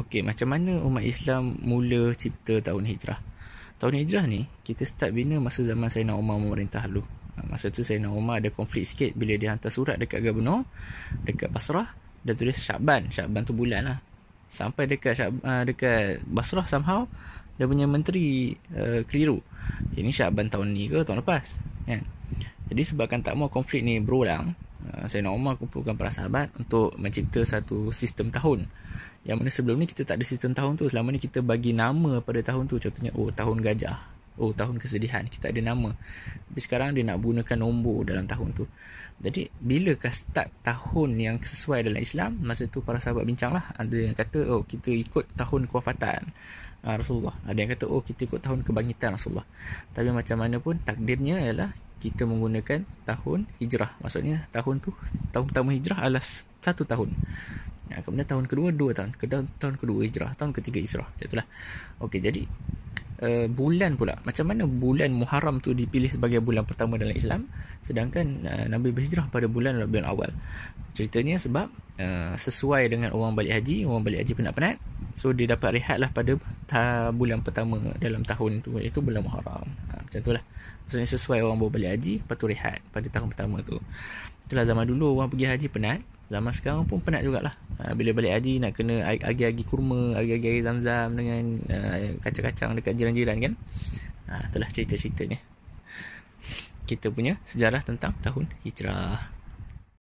Okey, macam mana umat Islam mula cipta tahun hijrah? Tahun hijrah ni, kita start bina masa zaman Sayyidina Umar memerintah dulu. Ha, masa tu Sayyidina Umar ada konflik sikit bila dia hantar surat dekat Gubernur, dekat Basrah, dan tulis Syaban. Syaban tu bulan lah. Sampai dekat Syab, uh, dekat Basrah somehow, dia punya menteri uh, keliru. Ini Syaban tahun ni ke tahun lepas? Kan? Jadi sebabkan tak mau konflik ni berulang, Sayyidina Umar kumpulkan para sahabat untuk mencipta satu sistem tahun. Yang mana sebelum ni kita tak ada sistem tahun tu selama ni kita bagi nama pada tahun tu. Contohnya oh tahun gajah. Oh tahun kesedihan. Kita ada nama. Tapi sekarang dia nak gunakan nombor dalam tahun tu. Jadi bilakah start tahun yang sesuai dalam Islam? Masa tu para sahabat bincang lah. Ada yang kata oh kita ikut tahun kewafatan. Uh, Rasulullah. Ada yang kata oh kita ikut tahun kebangkitan Rasulullah. Tapi macam mana pun takdirnya ialah kita menggunakan tahun hijrah maksudnya tahun tu tahun pertama hijrah adalah satu tahun Ya, kemudian tahun kedua dua tahun. Kedua tahun kedua hijrah, tahun ketiga hijrah. Macam itulah. Okey, jadi uh, bulan pula. Macam mana bulan Muharram tu dipilih sebagai bulan pertama dalam Islam sedangkan uh, Nabi berhijrah pada bulan Rabiul Awal. Ceritanya sebab uh, sesuai dengan orang balik haji, orang balik haji penat-penat. So dia dapat rehatlah pada bulan pertama dalam tahun tu iaitu bulan Muharram. Macam itulah. Maksudnya sesuai orang bawa balik haji, lepas tu rehat pada tahun pertama tu. Itulah zaman dulu orang pergi haji penat, Zaman sekarang pun penat jugalah. Ha, bila balik haji nak kena agi-agi kurma, agi-agi air zam-zam dengan uh, kacang-kacang dekat jiran-jiran kan. Ha, itulah cerita-ceritanya. Kita punya sejarah tentang tahun hijrah.